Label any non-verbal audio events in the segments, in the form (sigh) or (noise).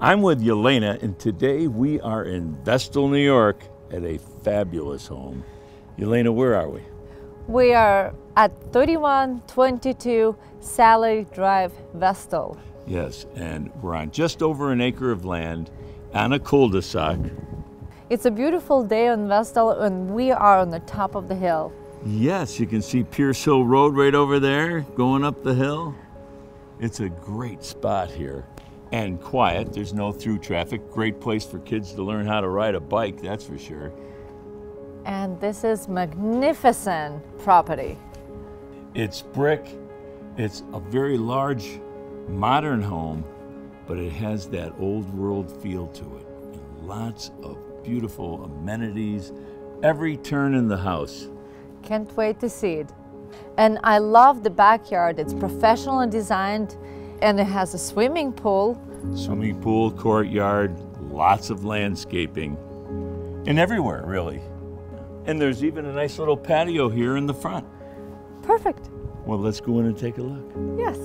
I'm with Yelena, and today we are in Vestal, New York at a fabulous home. Yelena, where are we? We are at 3122 Sally Drive, Vestal. Yes, and we're on just over an acre of land on a cul-de-sac. It's a beautiful day on Vestal, and we are on the top of the hill. Yes, you can see Pierce Hill Road right over there going up the hill. It's a great spot here and quiet. There's no through traffic. Great place for kids to learn how to ride a bike, that's for sure. And this is magnificent property. It's brick. It's a very large modern home, but it has that old world feel to it. And lots of beautiful amenities every turn in the house. Can't wait to see it. And I love the backyard. It's professionally designed and it has a swimming pool. Swimming pool, courtyard, lots of landscaping, and everywhere, really. And there's even a nice little patio here in the front. Perfect. Well, let's go in and take a look. Yes.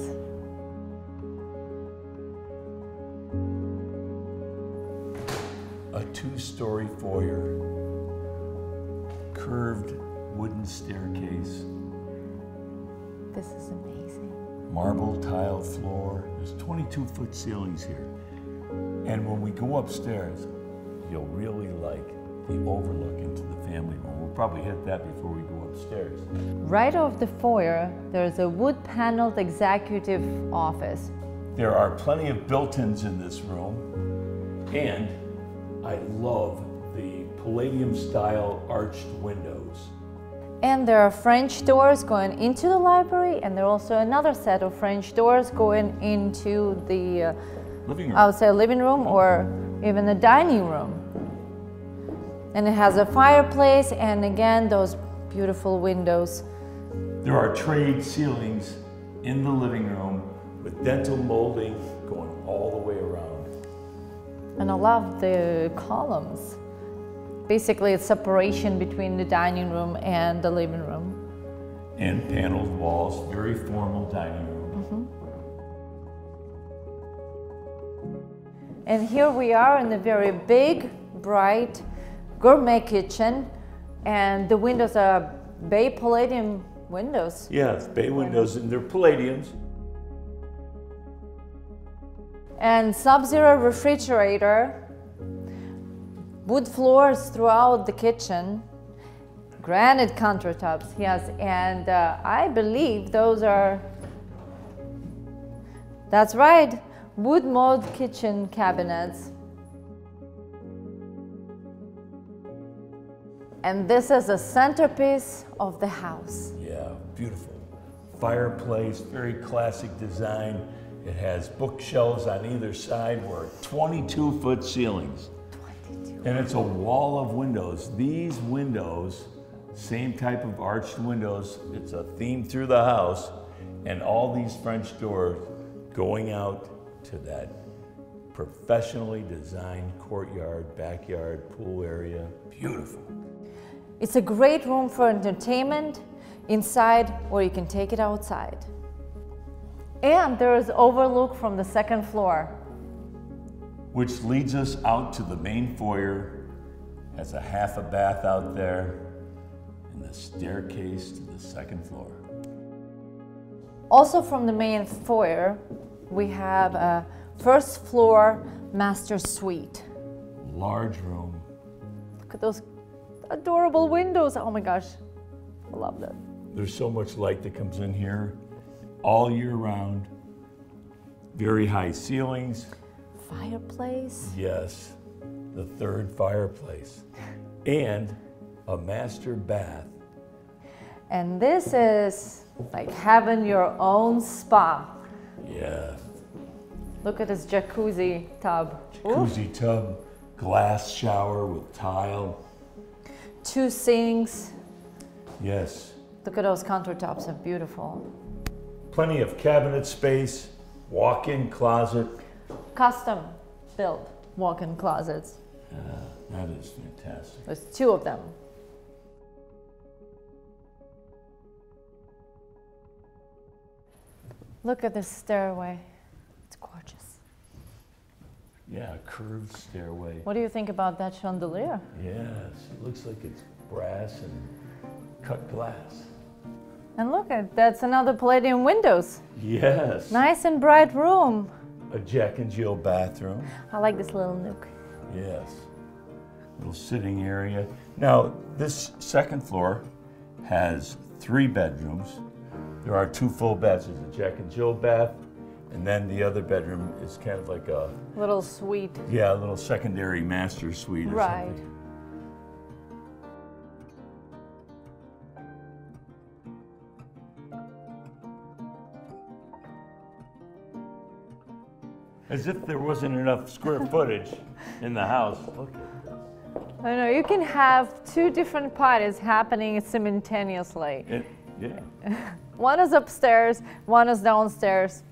A two story foyer, curved wooden staircase, This is amazing. Marble tile floor. There's 22 foot ceilings here. And when we go upstairs, you'll really like the overlook into the family room. We'll probably hit that before we go upstairs. Right off the foyer, there's a wood paneled executive office. There are plenty of built-ins in this room, and I love the Palladium style arched windows. And there are French doors going into the library, and there are also another set of French doors going into the, uh, Living room. I would say, living room or even the dining room. And it has a fireplace, and again, those beautiful windows. There are tray ceilings in the living room with dentil molding going all the way around. And I love the columns. Basically, it's separation between the dining room and the living room. And paneled walls, very formal dining room. Mm-hmm. And here we are in a very big, bright, gourmet kitchen, and the windows are bay palladium windows. Yes, bay windows, and they're palladiums. And sub-zero refrigerator, wood floors throughout the kitchen, granite countertops, yes, and uh, I believe those are, that's right, Wood-Mode kitchen cabinets. And this is a centerpiece of the house. Yeah, beautiful. Fireplace, very classic design. It has bookshelves on either side where 22 foot ceilings. And it's a wall of windows. These windows, same type of arched windows, it's a theme through the house, and all these French doors going out to that professionally designed courtyard, backyard, pool area. Beautiful. It's a great room for entertainment inside or you can take it outside. And there is overlook from the second floor. Which leads us out to the main foyer. Has a half a bath out there and the staircase to the second floor. Also from the main foyer, we have a first floor master suite. Large room, Look at those adorable windows. Oh my gosh, I love that. There's so much light that comes in here all year round. Very high ceilings. Fireplace. Yes, the third fireplace. And a master bath. And this is like having your own spa. Yeah, Look at this jacuzzi tub. Ooh. jacuzzi tub, glass shower with tile. Two sinks. Yes, Look at those countertops, they're beautiful. plenty of cabinet space, walk in closet. Custom built walk-in closets. Yeah, that is fantastic. There's two of them. Look at this stairway. It's gorgeous. Yeah, curved stairway. What do you think about that chandelier? Yes, it looks like it's brass and cut glass. And look at that's another Palladium windows. Yes. Nice and bright room. A Jack and Jill bathroom. I like this little nook. Yes. Little sitting area. Now, this second floor has three bedrooms. There are two full beds. There's a Jack and Jill bath, and then the other bedroom is kind of like a, Little suite. yeah, a little secondary master suite or Right. something. As if there wasn't enough square footage in the house. Look I know you can have two different parties happening simultaneously. it. Yeah. One is upstairs, one is downstairs,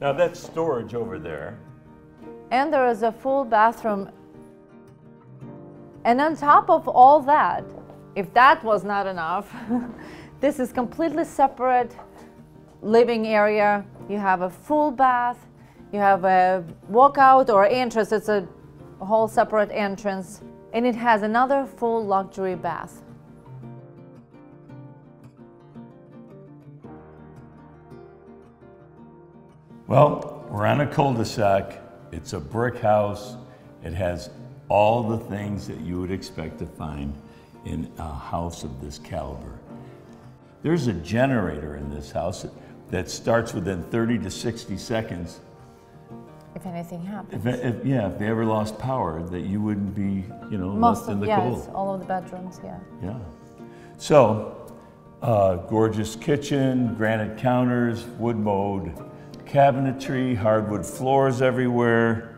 Now that's storage over there. and there is a full bathroom. And on top of all that, if that was not enough, (laughs) this is completely separate living area. You have a full bath, you have a walkout or entrance, it's a whole separate entrance, and it has another full luxury bath. Well, we're on a cul-de-sac. It's a brick house. It has all the things that you would expect to find in a house of this caliber. There's a generator in this house that starts within 30 to 60 seconds. If anything happens. If, if, yeah, if they ever lost power, that you wouldn't be, you know, Most left in of the yes, cold. all of the bedrooms, yeah. Yeah. So, uh, gorgeous kitchen, granite counters, Wood-Mode cabinetry, hardwood floors everywhere.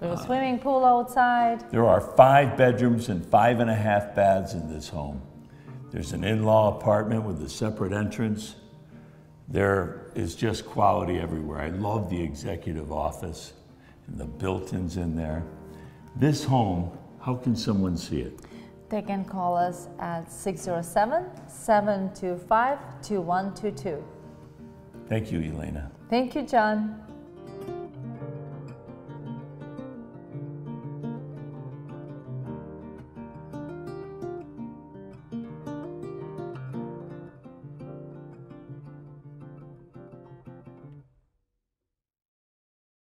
There's a swimming pool outside. There are five bedrooms and five and a half baths in this home. There's an in law apartment with a separate entrance. There is just quality everywhere. I love the executive office and the built ins in there. This home, how can someone see it? They can call us at 607 725 2122. Thank you, Elena. Thank you, John.